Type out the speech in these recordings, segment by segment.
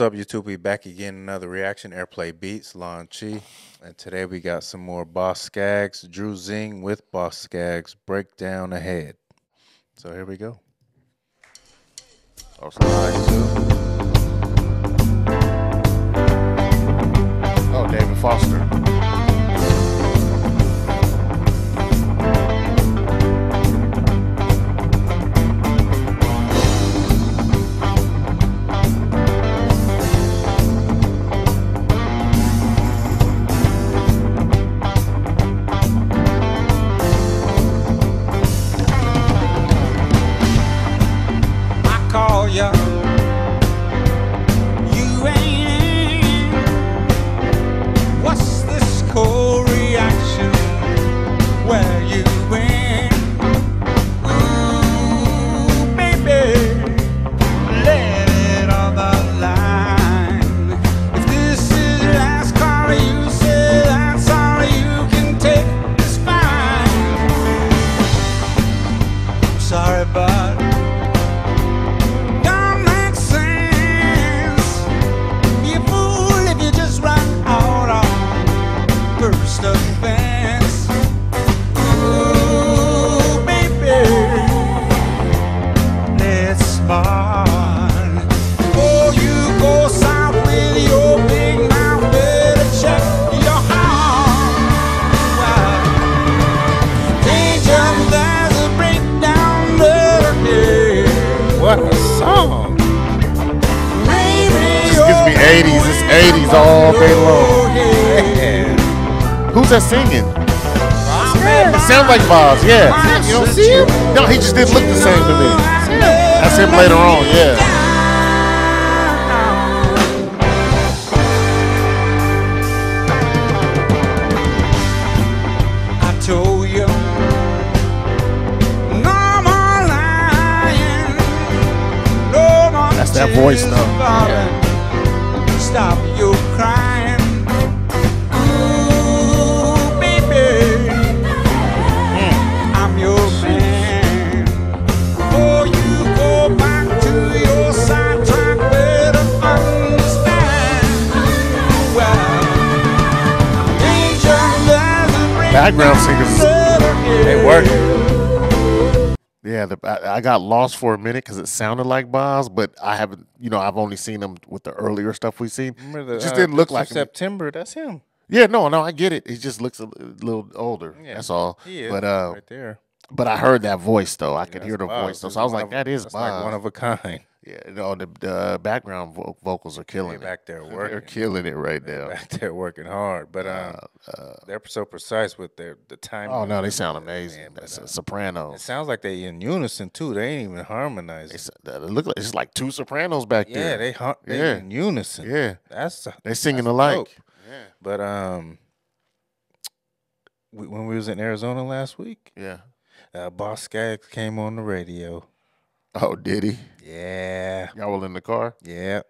What's up, YouTube? We back again. Another reaction. Airplay Beats, Lon Chi. And today we got some more Boz Scaggs. Drew Zingg with Boz Scaggs. Breakdown ahead. So here we go. Oh. Oh, David Foster. On first. Ooh, baby, let's smart. Before oh, you go south with your big mouth, better check your heart. Danger, there's a breakdown, better What a song! This gives me 80s. It's 80s all day long. Who's that singing? It sounds like Boz, yeah. You don't see him? No, he just didn't look the same to me. That's him later on, yeah. I you, no more lying, no more That's that voice, though. Stop your Background singers, They working. yeah. The, I, I got lost for a minute because it sounded like Boz, but I haven't, you know, I've only seen him with the earlier stuff we've seen. The, It just uh, didn't look Dukes of like him. September. That's him. Yeah, no, no, I get it. He just looks a, little older. Yeah. That's all. He is But uh, right there. but I heard that voice though. I could That's hear the Boz. voice though. So I was like, of- that is that's Boz. like one of a kind. Yeah, no, the, the background vo- vocals are killing They it. back there They're working. killing it right now. They're now. back there working hard, but um, they're so precise with their the timing. Oh no, they sound man, amazing. but, That's uh, a soprano. It sounds like they in unison too. They ain't even harmonizing. It's, they look like it's like two sopranos back yeah, there. they they Yeah. in unison. yeah, that's they singing that's alike. dope. But um, we, when we was in Arizona last week, Yeah. uh, Boz Scaggs came on the radio. Oh, did he? Yeah, Y'all were in the car, yeah.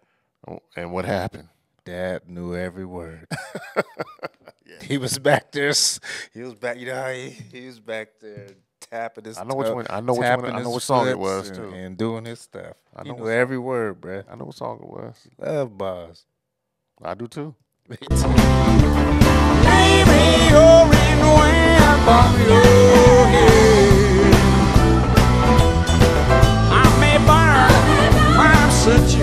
Oh, and what happened? Dad knew every word. He was back there. He was back. You know how he, he was back there tapping his. I know which one- I know which one- I know which song it was, and, too. and doing his stuff. I he know knew every word, bruh. I know what song it was. Love Boz. I do too. Maybe dançante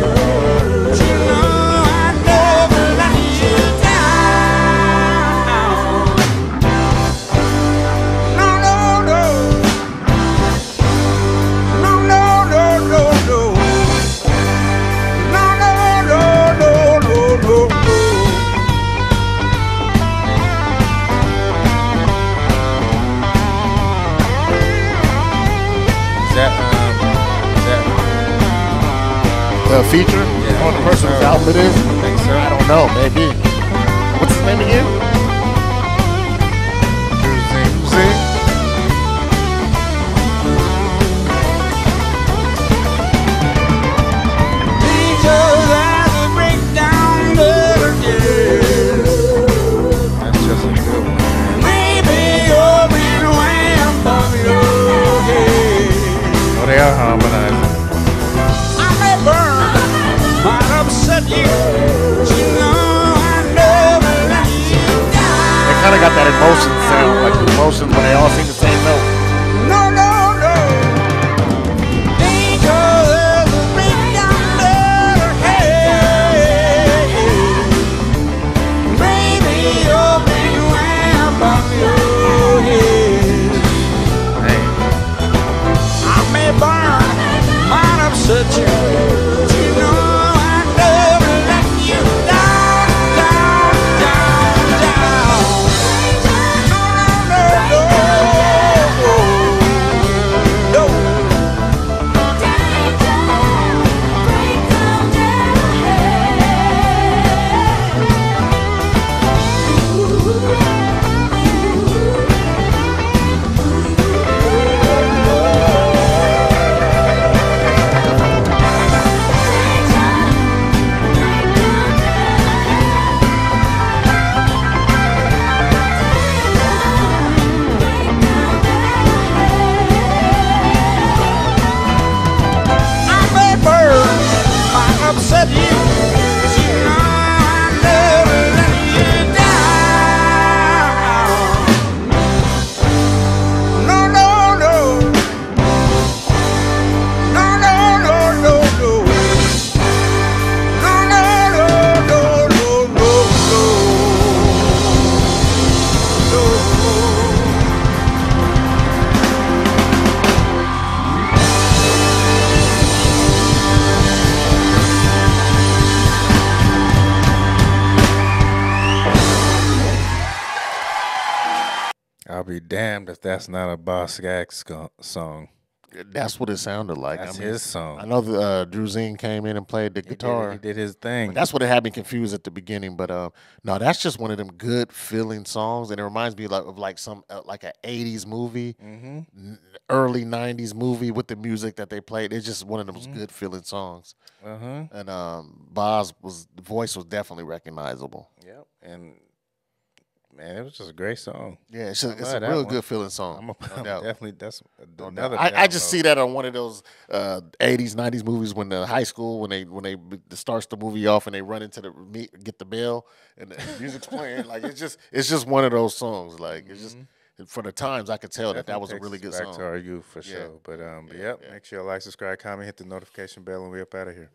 feature Yeah, on the I person's so. album it is. think so? I don't know. Maybe. What's his name again? Emotion sound, like the when they all seem the same be damned if that's not a Boz sco- song. That's what it sounded like. That's I mean, his song. I know that uh, Drew Zingg came in and played the He did- guitar. He did, his thing. That's what it had me confused at the beginning, but uh, no, that's just one of them good feeling songs, and it reminds me like, of like some uh, like an '80s movie, mm-hmm. early '90s movie with the music that they played. It's just one of those Mm-hmm. good feeling songs, Uh huh. and um, Boz was the voice was definitely recognizable. Yep. And man, it was just a great song. Yeah, it's, a, it's a real one. good feeling song. I'm, a, no I'm definitely that's No another. I, I just see that on one of those uh, '80s, '90s movies when the high school when they when they starts the movie off and they run into the meet, get the bell and the music's playing. Like it's just it's just one of those songs. Like it's just for the times I could tell that that was a really good back song. to our youth for Yeah. sure. But um, but Yeah, yep, yeah. make sure you like, subscribe, comment, hit the notification bell, and we up out of here.